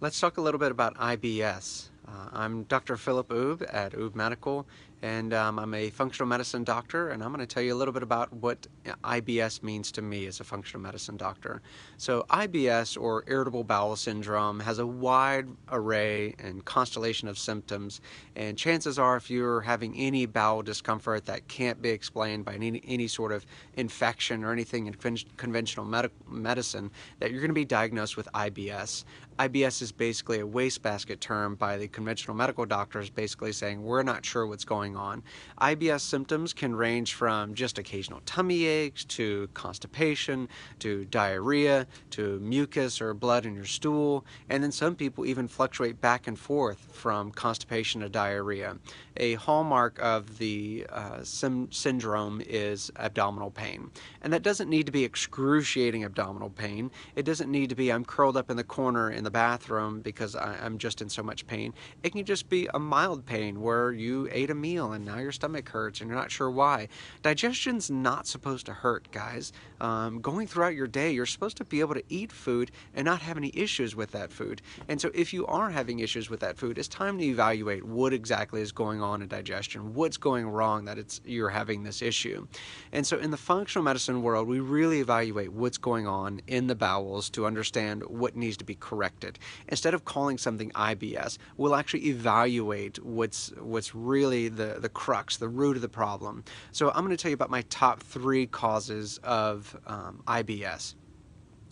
Let's talk a little bit about IBS. Uh, I'm Dr. Philip Oubre at Oubre Medical, and um, I'm a functional medicine doctor, and I'm going to tell you a little bit about what IBS means to me as a functional medicine doctor. So, IBS, or irritable bowel syndrome, has a wide array and constellation of symptoms, and chances are, if you're having any bowel discomfort that can't be explained by any, any sort of infection or anything in conventional med medicine, that you're going to be diagnosed with IBS. IBS is basically a wastebasket term by the conventional medical doctors basically saying we're not sure what's going on. IBS symptoms can range from just occasional tummy aches to constipation to diarrhea to mucus or blood in your stool, and then some people even fluctuate back and forth from constipation to diarrhea. A hallmark of the uh, syndrome is abdominal pain, and that doesn't need to be excruciating abdominal pain. It doesn't need to be I'm curled up in the corner in the bathroom because I, I'm just in so much pain. It can just be a mild pain where you ate a meal and now your stomach hurts and you're not sure why. Digestion's not supposed to hurt, guys. Um, going throughout your day, you're supposed to be able to eat food and not have any issues with that food. And so if you are having issues with that food, it's time to evaluate what exactly is going on in digestion, what's going wrong that it's you're having this issue. And so in the functional medicine world, we really evaluate what's going on in the bowels to understand what needs to be corrected. Instead of calling something IBS, we'll actually evaluate what's what's really the, the crux, the root of the problem. So I'm going to tell you about my top three causes of um, IBS.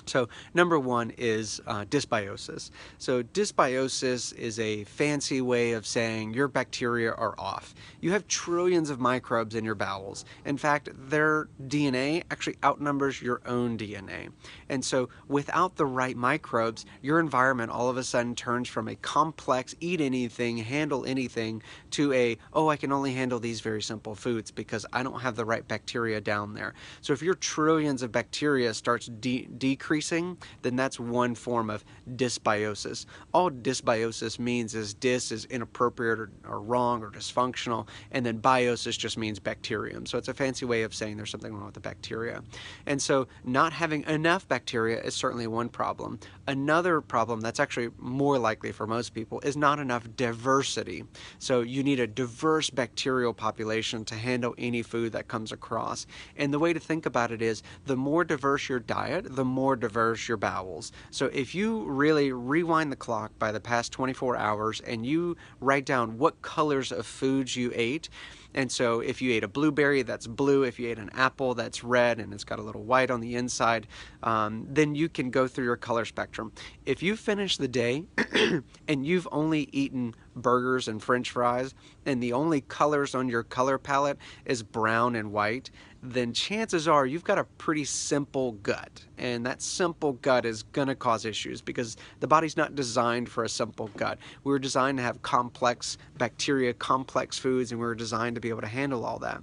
So number one is uh, dysbiosis. So dysbiosis is a fancy way of saying your bacteria are off. You have trillions of microbes in your bowels. In fact, their DNA actually outnumbers your own DNA. And so without the right microbes, your environment all of a sudden turns from a complex eat anything, handle anything to a, oh, I can only handle these very simple foods because I don't have the right bacteria down there. So if your trillions of bacteria starts de decreasing increasing, then that's one form of dysbiosis. All dysbiosis means is dys is inappropriate or, or wrong or dysfunctional, and then biosis just means bacterium. So it's a fancy way of saying there's something wrong with the bacteria. And so not having enough bacteria is certainly one problem. Another problem that's actually more likely for most people is not enough diversity. So you need a diverse bacterial population to handle any food that comes across. And the way to think about it is the more diverse your diet, the more diverse your bowels. So if you really rewind the clock by the past 24 hours and you write down what colors of foods you ate, and so if you ate a blueberry, that's blue. If you ate an apple, that's red and it's got a little white on the inside. Um, then you can go through your color spectrum. If you finish the day and you've only eaten burgers and french fries and the only colors on your color palette is brown and white, then chances are you've got a pretty simple gut. And that simple gut is going to cause issues because the body's not designed for a simple gut. We were designed to have complex bacteria, complex foods, and we were designed to be able to handle all that.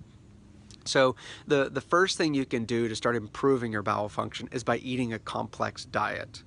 So the, the first thing you can do to start improving your bowel function is by eating a complex diet.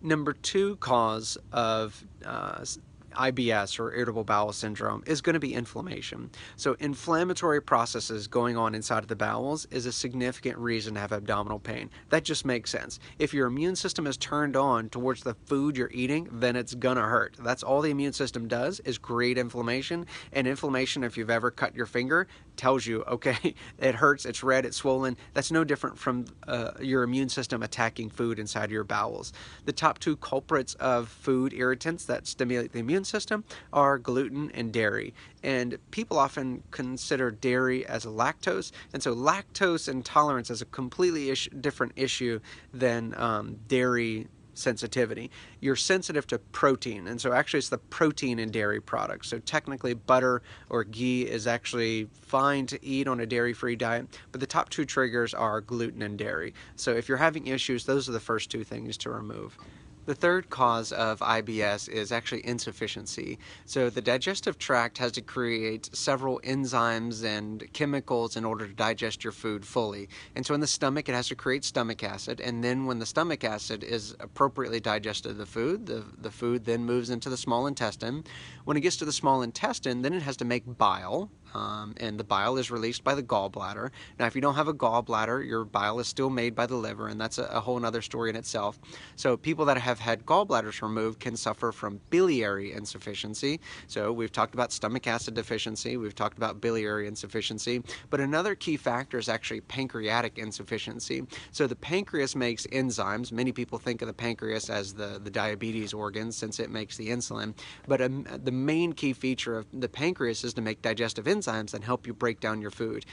Number two cause of uh, IBS or irritable bowel syndrome is going to be inflammation. So inflammatory processes going on inside of the bowels is a significant reason to have abdominal pain. That just makes sense. If your immune system is turned on towards the food you're eating, then it's going to hurt. That's all the immune system does is create inflammation. And inflammation, if you've ever cut your finger, tells you, okay, it hurts, it's red, it's swollen. That's no different from uh, your immune system attacking food inside your bowels. The top two culprits of food irritants that stimulate the immune immune system are gluten and dairy. And people often consider dairy as a lactose, and so lactose intolerance is a completely is different issue than um, dairy sensitivity. You're sensitive to protein, and so actually it's the protein in dairy products. So technically butter or ghee is actually fine to eat on a dairy-free diet, but the top two triggers are gluten and dairy. So if you're having issues, those are the first two things to remove. The third cause of IBS is actually insufficiency. So the digestive tract has to create several enzymes and chemicals in order to digest your food fully. And so in the stomach, it has to create stomach acid. And then when the stomach acid is appropriately digested the food, the, the food then moves into the small intestine. When it gets to the small intestine, then it has to make bile, um, and the bile is released by the gallbladder. Now, if you don't have a gallbladder, your bile is still made by the liver, and that's a, a whole other story in itself. So, people that have had gallbladders removed can suffer from biliary insufficiency. So, we've talked about stomach acid deficiency, we've talked about biliary insufficiency, but another key factor is actually pancreatic insufficiency. So, the pancreas makes enzymes. Many people think of the pancreas as the, the diabetes organ since it makes the insulin, but um, the main key feature of the pancreas is to make digestive enzymes enzymes that help you break down your food.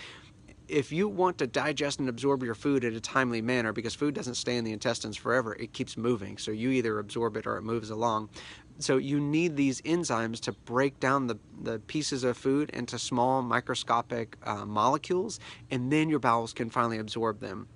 If you want to digest and absorb your food in a timely manner, because food doesn't stay in the intestines forever, it keeps moving. So you either absorb it or it moves along. So you need these enzymes to break down the, the pieces of food into small microscopic uh, molecules, and then your bowels can finally absorb them.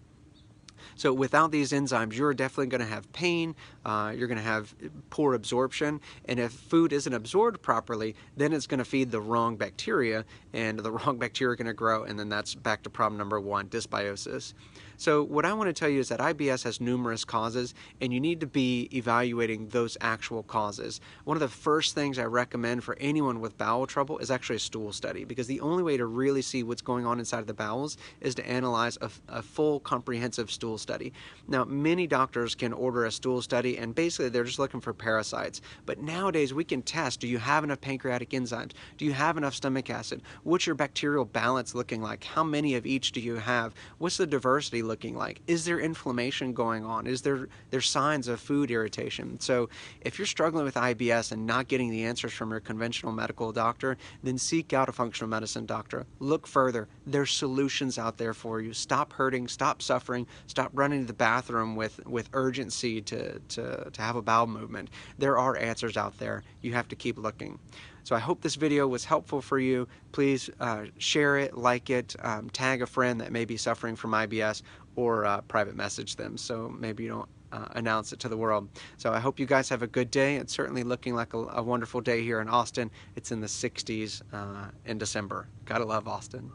So without these enzymes, you're definitely going to have pain, uh, you're going to have poor absorption, and if food isn't absorbed properly, then it's going to feed the wrong bacteria, and the wrong bacteria are going to grow, and then that's back to problem number one, dysbiosis. So what I want to tell you is that IBS has numerous causes and you need to be evaluating those actual causes. One of the first things I recommend for anyone with bowel trouble is actually a stool study because the only way to really see what's going on inside of the bowels is to analyze a, a full comprehensive stool study. Now many doctors can order a stool study and basically they're just looking for parasites but nowadays we can test do you have enough pancreatic enzymes? Do you have enough stomach acid? What's your bacterial balance looking like? How many of each do you have? What's the diversity looking like? Is there inflammation going on? Is there there signs of food irritation? So if you're struggling with IBS and not getting the answers from your conventional medical doctor, then seek out a functional medicine doctor. Look further. There's solutions out there for you. Stop hurting, stop suffering, stop running to the bathroom with, with urgency to, to, to have a bowel movement. There are answers out there. You have to keep looking. So I hope this video was helpful for you. Please uh, share it, like it, um, tag a friend that may be suffering from IBS, or uh, private message them so maybe you don't uh, announce it to the world. So I hope you guys have a good day. It's certainly looking like a, a wonderful day here in Austin. It's in the 60s uh, in December. Gotta love Austin.